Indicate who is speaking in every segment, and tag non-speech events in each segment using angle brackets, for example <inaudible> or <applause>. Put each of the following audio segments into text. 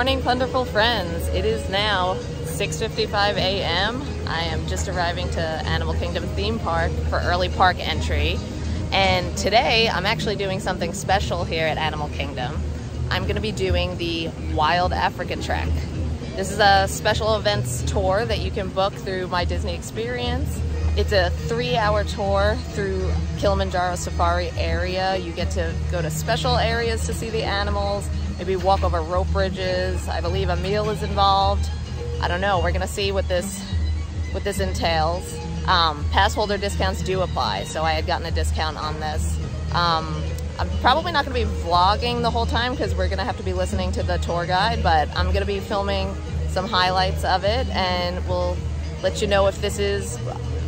Speaker 1: morning, Punderful friends. It is now 6.55 a.m. I am just arriving to Animal Kingdom Theme Park for early park entry. And today, I'm actually doing something special here at Animal Kingdom. I'm gonna be doing the Wild Africa Trek. This is a special events tour that you can book through My Disney Experience. It's a three hour tour through Kilimanjaro Safari area. You get to go to special areas to see the animals, maybe walk over rope bridges. I believe a meal is involved. I don't know, we're gonna see what this, what this entails. Um, pass holder discounts do apply, so I had gotten a discount on this. Um, I'm probably not gonna be vlogging the whole time because we're gonna have to be listening to the tour guide, but I'm gonna be filming some highlights of it and we'll let you know if this is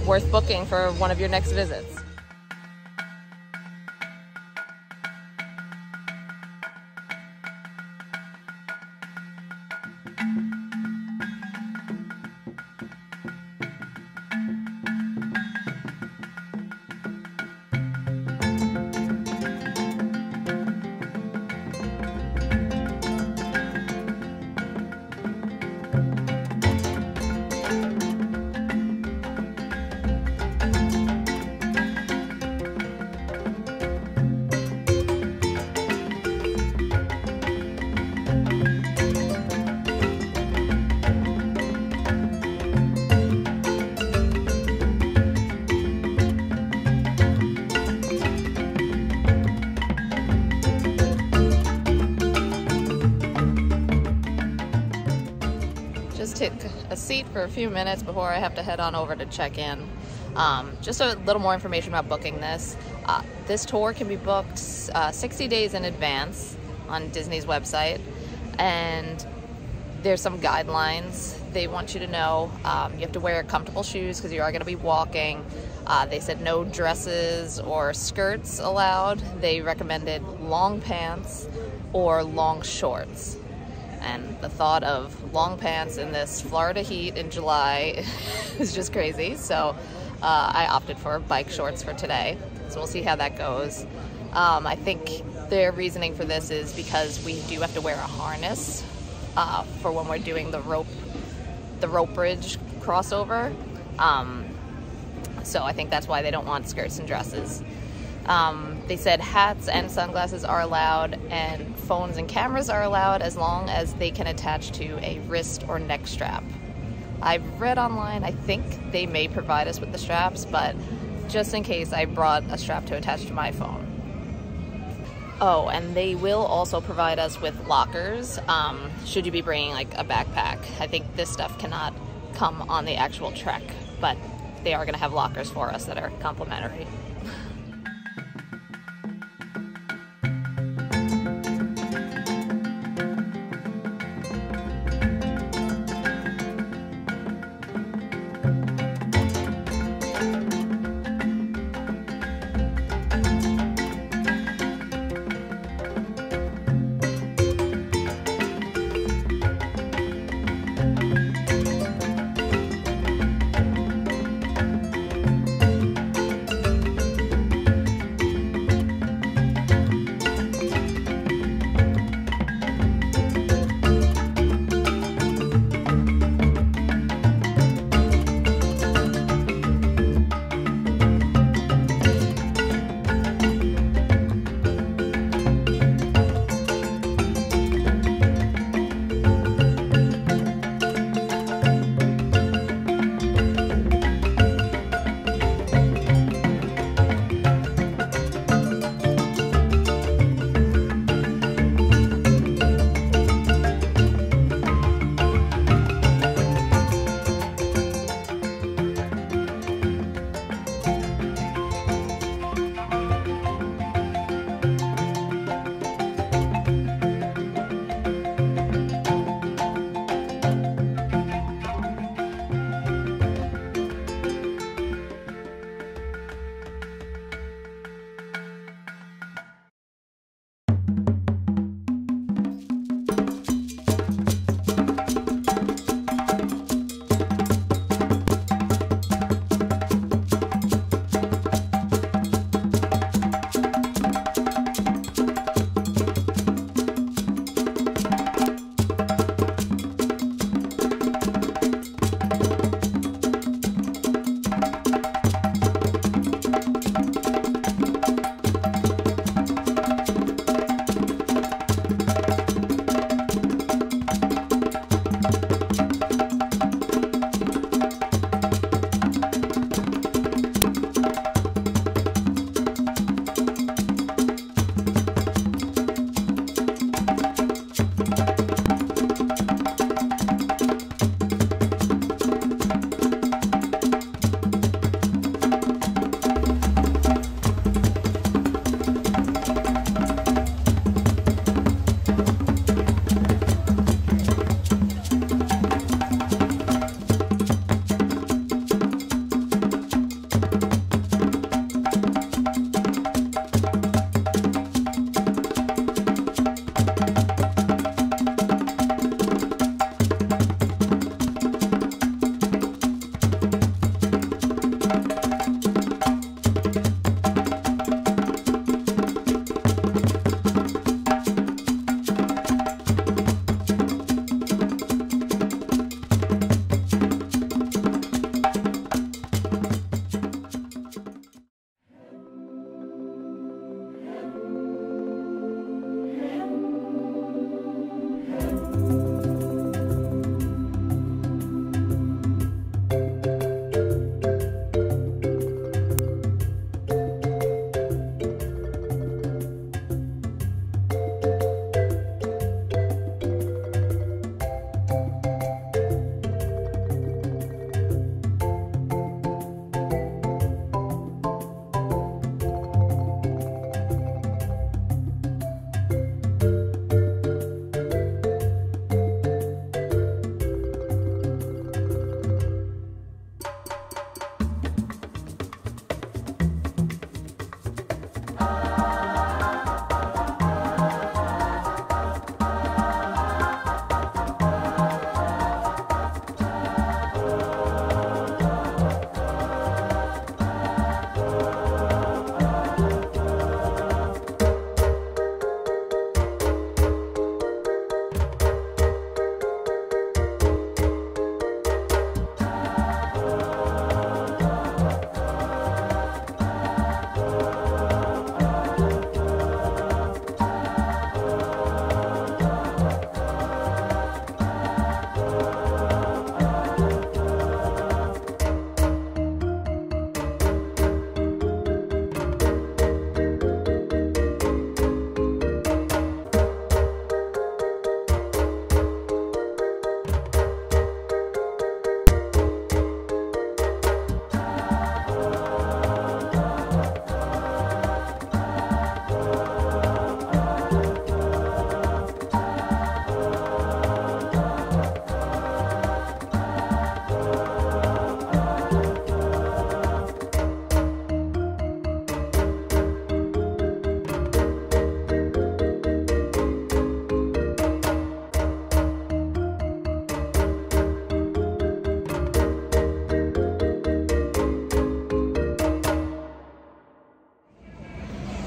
Speaker 1: worth booking for one of your next visits. Took a seat for a few minutes before I have to head on over to check in. Um, just a little more information about booking this. Uh, this tour can be booked uh, 60 days in advance on Disney's website, and there's some guidelines they want you to know. Um, you have to wear comfortable shoes because you are going to be walking. Uh, they said no dresses or skirts allowed. They recommended long pants or long shorts and the thought of long pants in this Florida heat in July <laughs> is just crazy. So uh, I opted for bike shorts for today. So we'll see how that goes. Um, I think their reasoning for this is because we do have to wear a harness uh, for when we're doing the rope, the rope bridge crossover. Um, so I think that's why they don't want skirts and dresses. Um, they said hats and sunglasses are allowed, and phones and cameras are allowed as long as they can attach to a wrist or neck strap. I've read online, I think they may provide us with the straps, but just in case, I brought a strap to attach to my phone. Oh, and they will also provide us with lockers um, should you be bringing like a backpack. I think this stuff cannot come on the actual trek, but they are going to have lockers for us that are complimentary.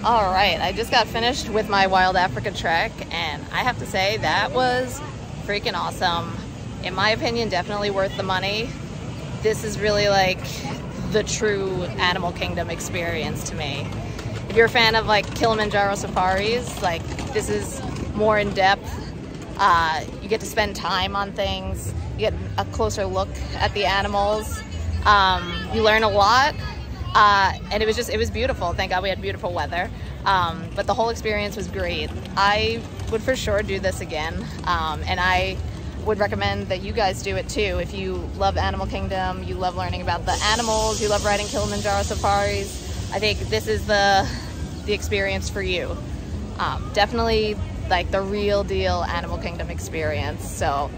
Speaker 1: All right, I just got finished with my Wild Africa trek, and I have to say that was freaking awesome. In my opinion, definitely worth the money. This is really like the true Animal Kingdom experience to me. If you're a fan of like Kilimanjaro safaris, like this is more in depth. Uh, you get to spend time on things. You get a closer look at the animals. Um, you learn a lot. Uh, and it was just, it was beautiful. Thank God we had beautiful weather. Um, but the whole experience was great. I would for sure do this again. Um, and I would recommend that you guys do it too. If you love Animal Kingdom, you love learning about the animals, you love riding Kilimanjaro safaris, I think this is the, the experience for you. Um, definitely like the real deal Animal Kingdom experience. So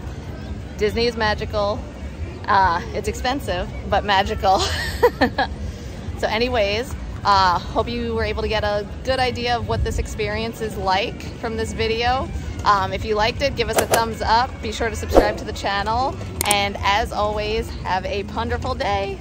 Speaker 1: Disney is magical. Uh, it's expensive, but magical. <laughs> So anyways, uh, hope you were able to get a good idea of what this experience is like from this video. Um, if you liked it, give us a thumbs up. Be sure to subscribe to the channel. And as always, have a wonderful day.